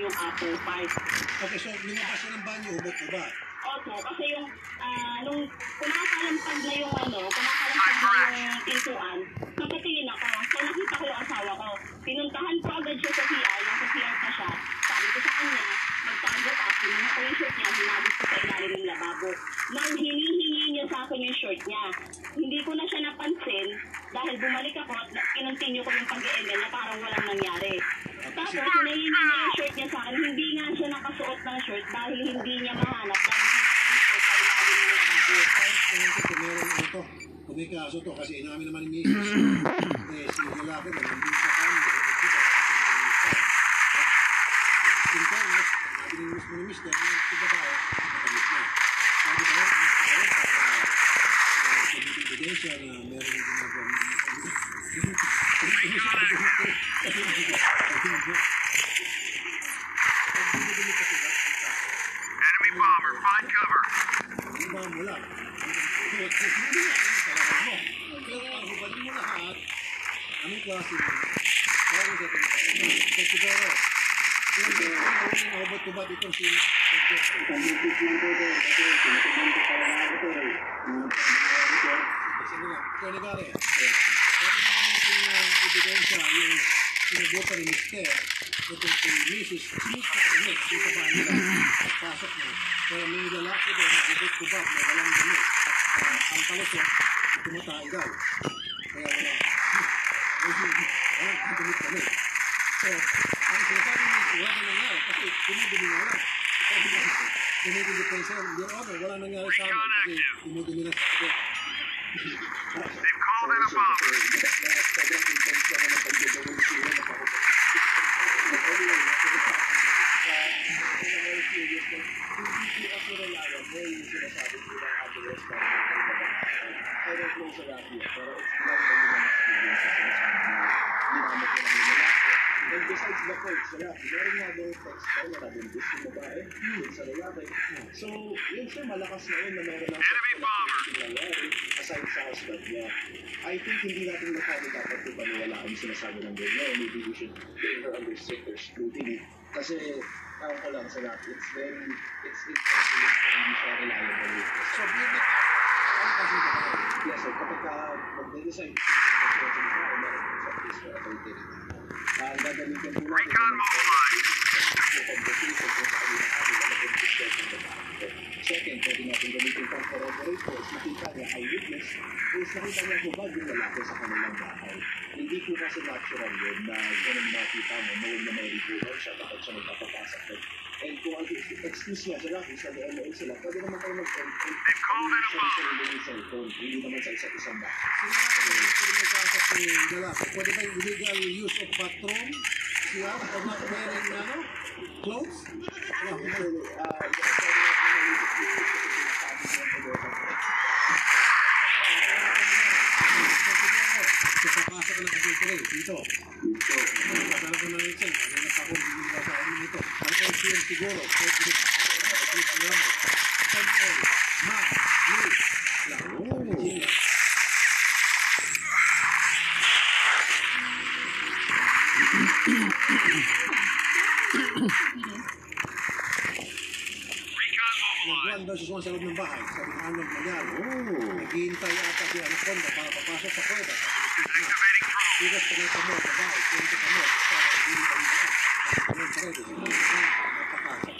yung upper part. Okay, so lumabas siya ng banyo, hubot-hubad. Opo, kasi yung, ah, nung kumakalampag na yung ano, kumakalampag na yung pintuan, napatingin ako. So nakita ko yung asawa ko. Pinuntahan ko agad siya sa CR, nasa CR pa siya. Sabi ko sa kanya, magtago ka, kinuha ko yung shirt niya, hinagis ko sa ilalim ng lababo. Nang hinihingi niya sa akin yung shirt niya, hindi ko na siya napansin dahil bumalik ako at kinontinue ko yung pag-email na parang walang nangyari. Tapos, hinahingi niya yung shirt niya sa akin. Hindi nga siya nakasuot ng shirt dahil hindi niya mahanap dahil hindi niya shirt sa ilalim ng lababo. Tingnan ko kung meron ano to, kung may kaso to, kasi inamin naman ni Mrs. eh, si lalaki na nandun sa kanya. In fairness, sabi ni mismo ni Mr. yung si babae, nakamis na. Sabi ko, mas kayo para eh, kung ebidensya na meron yung ginagawa mo. Enemy bomber, find cover. Iba mo lang. Hindi nga, talaga mo. Pero hubad mo lahat. Anong klase mo? Tawag sa ito. So siguro, yung yung hubad-hubad itong si subject. Pag-isip lang po ito, kasi pinatutunan ko pa lang ako ito. Kasi nga, Attorney Gary, pwede mo gamitin yung ebidensya, yung sinabutan ni Mr. Itong si Mrs. Smith na damit, yung sa bahay nila, pagpasok mo. Kaya may lalaki doon, hubad-hubad, na walang damit. At uh, ang palusot, tumatanggal. Kaya wala. Walang damit-damit. So, ang sinasabi wala na nangyari kasi na na lalaki. So, yun siya malakas na yun na meron siya Enemy bomber. aside niya. I think hindi natin masyado dapat ito paniwalaan yung sinasabi ng ganyan. Maybe we should bring her under stricter scrutiny. Kasi, tawag ko lang sa lahat, it's very, it's, it's hindi siya reliable witness. So, binig, ano kasi ba? Yes, sir. Kapag ka mag-decide sa tao, meron po sa case for authority. Ang gagamitin po natin Recon mobilized. Second, pwede natin gamitin pang corroborate po. Nakita niya eyewitness is nakita niya hubad yung lalaki sa kanilang bahay. Hindi po kasi natural yun na ganun makita mo, knowing na may ritual siya, bakit siya magpapapasok doon. And kung ang excuse niya sila, kung sa DMA sila, pwede naman kayo mag-confront. They've called in a cellphone, hindi naman sa isa't isang. Sino nga po, pwede ba yung illegal use of bathroom? Siya, or not wearing, ano, clothes? Wala na. Adultery dito. Dito. Kasama ko na rin siya. Ano na pa ako, hindi mo sa ano nito. Ang LCM siguro. Pwede mo. Pwede mo. Temple. Ma. Luis. Lang. Recon mobilized. One versus one sa loob ng bahay. Sabi ng Arnold Mayan. Oh. Naghihintay ata si Anaconda para papasok sa drone. Tigas pa sa kweta.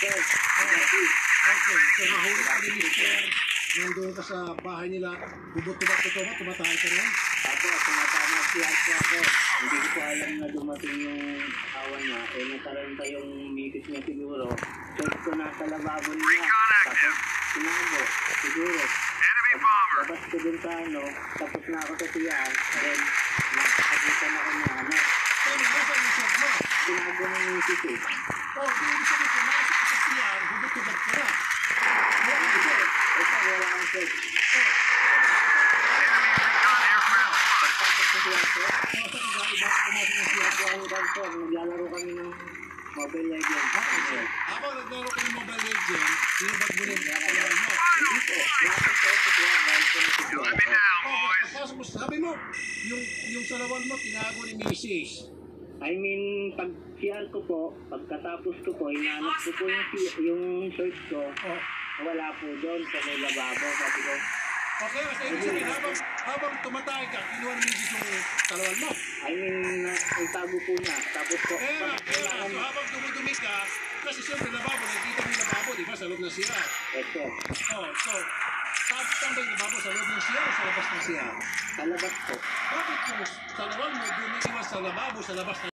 Okay, so nahuli ka ni Mr. Nandun ka sa bahay nila, bubot-tubak ito ba? Tumatay ka rin? Ako, tumatama siya po ako. Hindi ko po alam na dumating yung awa niya. Eh, nagkaroon pa yung misis niya siguro. Search ko na sa lababo active. Tapos, sinago. Siguro. Labas ko dun sa ano. Tapos na ako sa siyan. Then, nakasagutan ako na ano. Tinago ng misis eh. Oh, di ibig sabihin, pumasok ka sa CR, hubot-hubad ka na. Wala kasi. Ito, wala akong search. Pagpasok ko siya ko, Oh, sa iba, iba, pumasok ng CR. ako ang ganito, naglalaro kami ng Mobile Legends. Okay. Habang naglaro ka ng Mobile Legends, sinubad mo rin ang kalawan mo. Hindi po, lapit ko sa dahil ko na boys. mo, sabi mo, yung, yung salawan mo, tinago ni Mrs. I mean, pag CR ko po, pagkatapos ko po, hinanap ko po yung, yung search ko, Oh, wala po doon sa may lababo. Sabi ko, okay, kasi ibig sabihin, habang, habang tumatay ka, kinuha ni Mrs. yung salawan mo. I mean, na- ang tago po niya. Tapos po, Kaya nga, kaya so habang dumudumi ka, kasi siyempre lababo, nakikita mo yung lababo, di ba, sa loob ng CR. Ito, Oh, so, saan saan ba yung lababo, sa loob ng CR o sa labas ng CR? sa labas po. Bakit kung salawan mo, dumiiwas sa lababo, sa labas ng